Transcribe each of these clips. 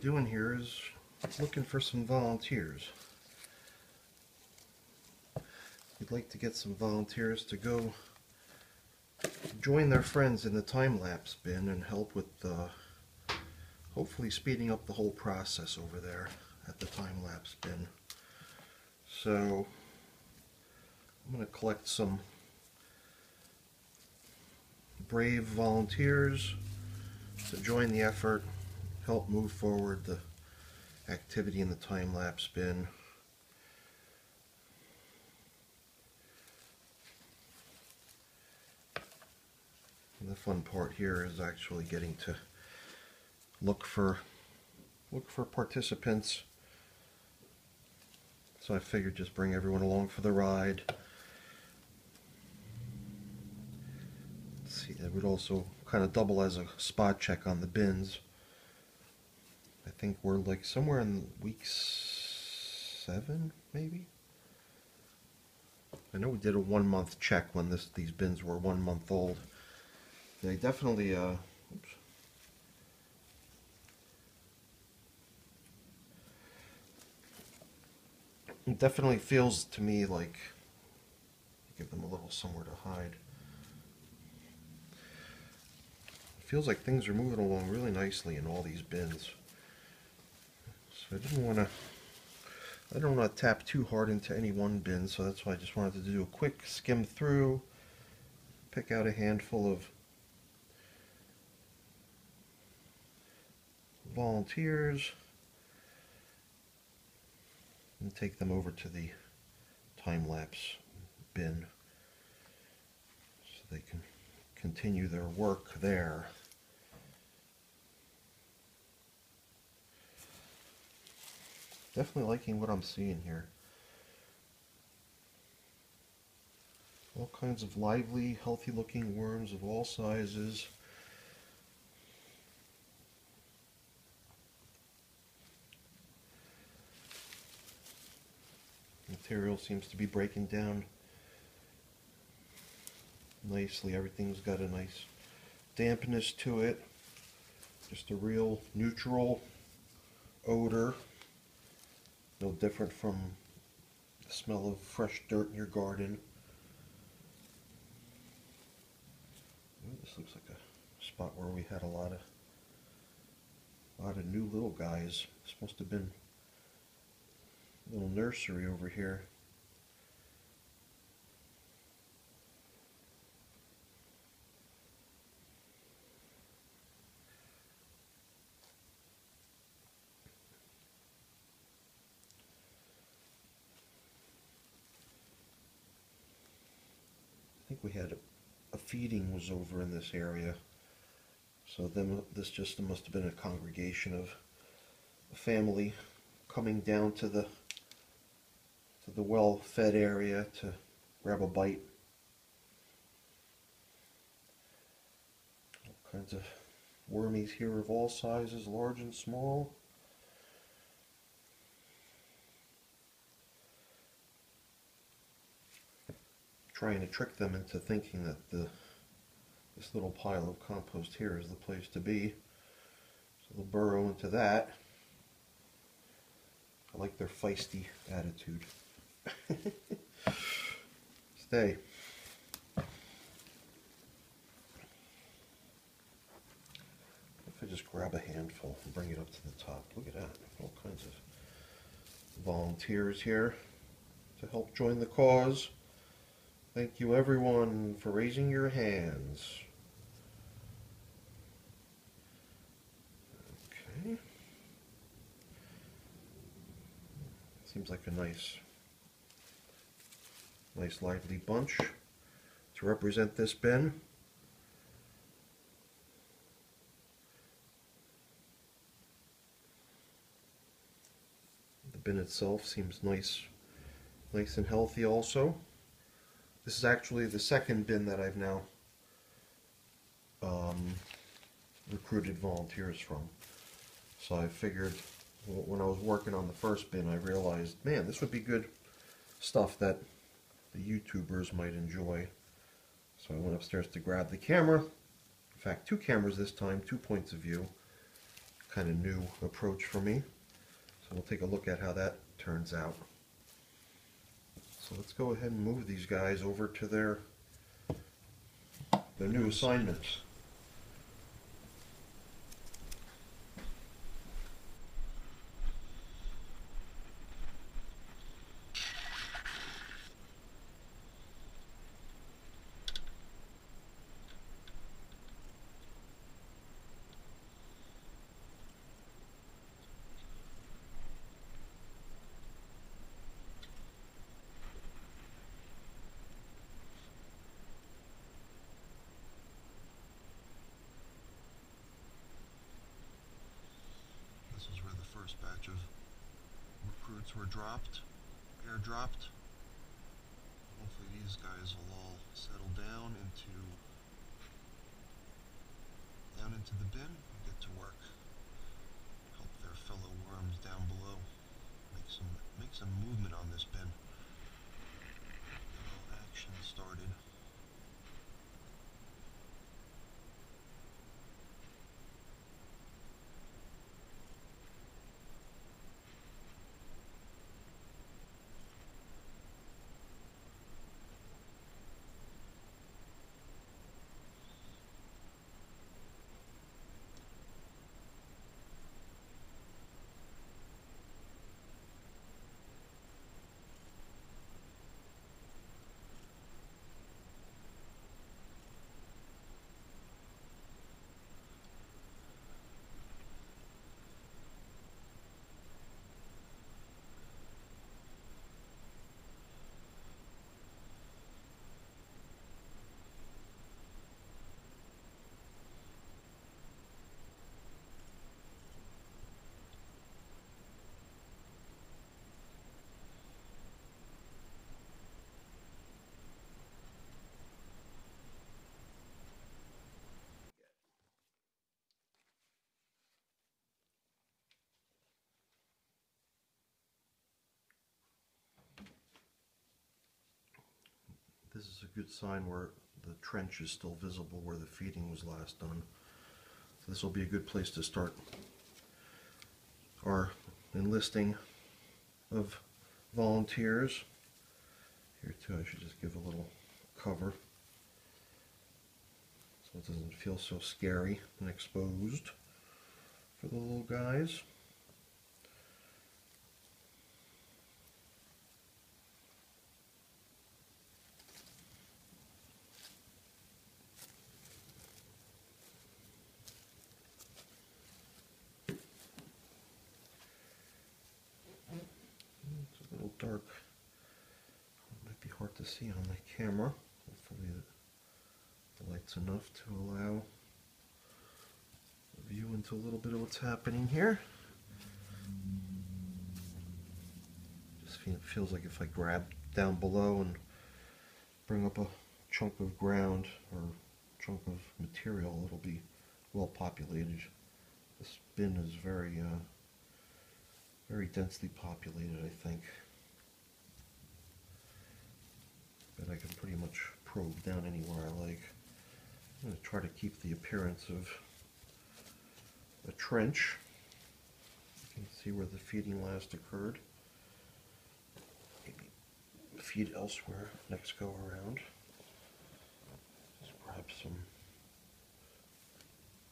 doing here is looking for some volunteers. We'd like to get some volunteers to go join their friends in the time-lapse bin and help with uh, hopefully speeding up the whole process over there at the time-lapse bin. So I'm going to collect some brave volunteers to join the effort, help move forward the activity in the time-lapse bin. And the fun part here is actually getting to look for look for participants. So I figured just bring everyone along for the ride. Let's see, it would also kind of double as a spot check on the bins. I think we're like somewhere in week seven, maybe. I know we did a one month check when this these bins were one month old. They definitely, uh, oops. It definitely feels to me like give them a little somewhere to hide. It feels like things are moving along really nicely in all these bins. So I didn't want to I don't want to tap too hard into any one bin, so that's why I just wanted to do a quick skim through, pick out a handful of volunteers and take them over to the time-lapse bin so they can continue their work there. Definitely liking what I'm seeing here. All kinds of lively, healthy looking worms of all sizes. Material seems to be breaking down nicely. Everything's got a nice dampness to it. Just a real neutral odor. No different from the smell of fresh dirt in your garden. Ooh, this looks like a spot where we had a lot of a lot of new little guys. This must have been a little nursery over here. We had a, a feeding was over in this area. So then this just must have been a congregation of a family coming down to the to the well-fed area to grab a bite. All kinds of wormies here of all sizes, large and small. Trying to trick them into thinking that the this little pile of compost here is the place to be. So they'll burrow into that. I like their feisty attitude. Stay. If I just grab a handful and bring it up to the top. Look at that. All kinds of volunteers here to help join the cause. Thank you everyone for raising your hands. Okay. Seems like a nice, nice lively bunch to represent this bin. The bin itself seems nice, nice and healthy also. This is actually the second bin that I've now um, recruited volunteers from. So I figured when I was working on the first bin, I realized, man, this would be good stuff that the YouTubers might enjoy. So I went upstairs to grab the camera. In fact, two cameras this time, two points of view. kind of new approach for me. So we'll take a look at how that turns out. So let's go ahead and move these guys over to their their new assignments. This is where the first batch of recruits were dropped, airdropped. Hopefully these guys will all settle down into down into the bin and get to work. Help their fellow worms down below. Make some make some movement on this bin. Get a little action started. This is a good sign where the trench is still visible where the feeding was last done. So this will be a good place to start our enlisting of volunteers. Here too, I should just give a little cover so it doesn't feel so scary and exposed for the little guys. It's a little dark. It might be hard to see on the camera. Hopefully the, light's enough to allow a view into a little bit of what's happening here. Just feel, feels like if I grab down below and bring up a chunk of ground or chunk of material, it'll be well populated. This bin is very uh, very densely populated, I think. But I can pretty much probe down anywhere I like. I'm going to try to keep the appearance of a trench. You can see where the feeding last occurred. Maybe feed elsewhere next go around. Just grab some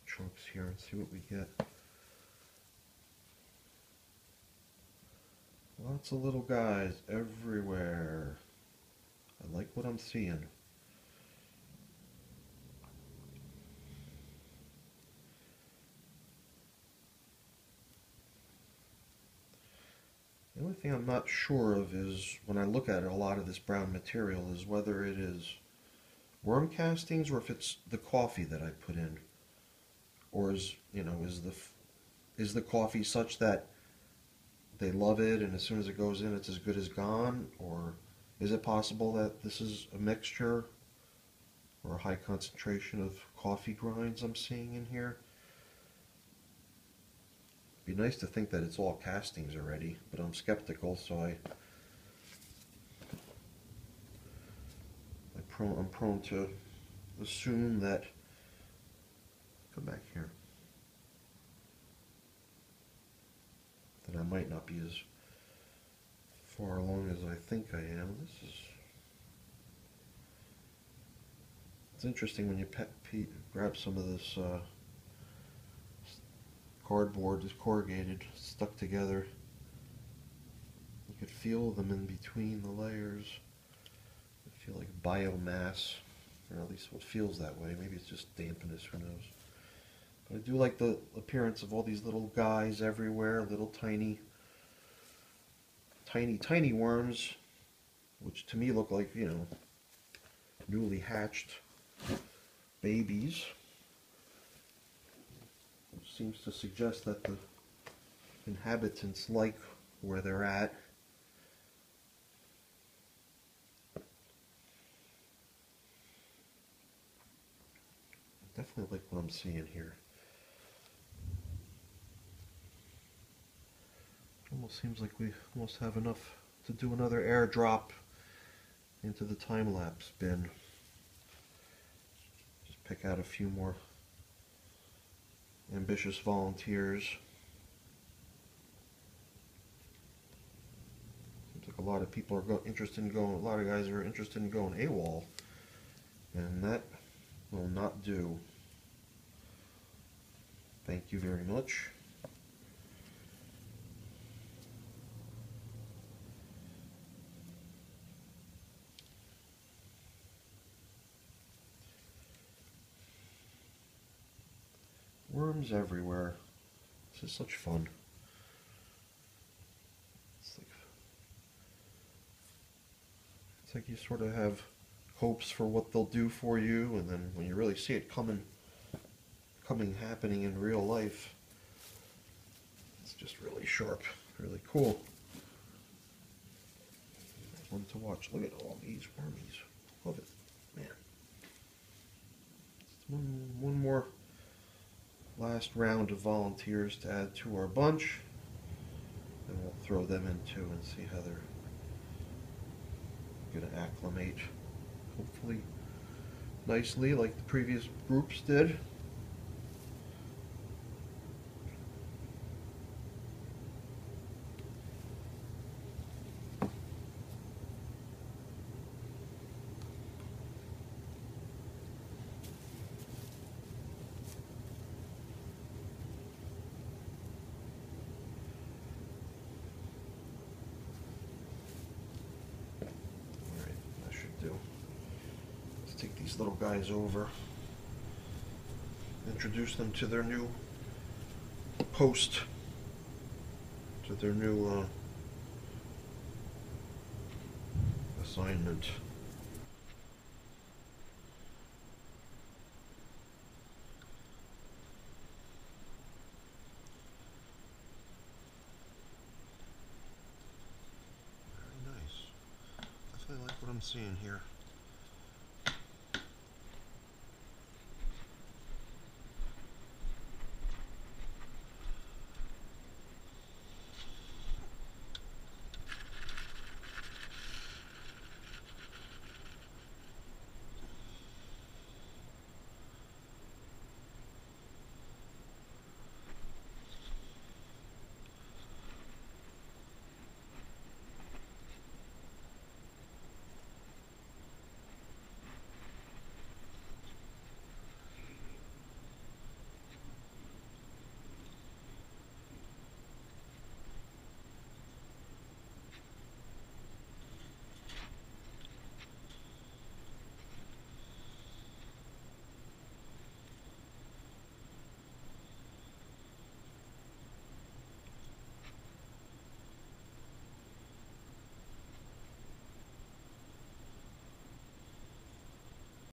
chunks here and see what we get. Lots of little guys everywhere. I like what I'm seeing. The only thing I'm not sure of is when I look at it, a lot of this brown material is whether it is worm castings or if it's the coffee that I put in. Or is, you know, is the is the coffee such that they love it and as soon as it goes in it's as good as gone or is it possible that this is a mixture or a high concentration of coffee grinds I'm seeing in here? Be nice to think that it's all castings already but I'm skeptical so I I I'm prone to assume that come back here that I might not be as far along as I think I am. This is it's interesting when you pe- pe- grab some of this uh, cardboard, this corrugated, stuck together. You could feel them in between the layers. I feel like biomass, or at least what feels that way. Maybe it's just dampness, who knows. But I do like the appearance of all these little guys everywhere, little tiny, tiny, tiny worms, which to me look like, you know, newly hatched babies. Seems to suggest that the inhabitants like where they're at. Definitely like what I'm seeing here. Almost seems like we almost have enough to do another airdrop into the time lapse bin. Just pick out a few more ambitious volunteers. Seems like a lot of people are interested in going. A lot of guys are interested in going AWOL, and that will not do. Thank you very much. Worms everywhere. This is such fun. It's like, it's like you sort of have hopes for what they'll do for you, and then when you really see it coming, coming happening in real life, it's just really sharp, really cool. One to watch. Look at all these wormies. Love it, man. One, one more last round of volunteers to add to our bunch. And we'll throw them in too and see how they're going to acclimate. Hopefully, nicely, like the previous groups did. Alright, that should do. Let's take these little guys over. Introduce them to their new post. To their new uh, assignment. Very nice. Definitely like what I'm seeing here.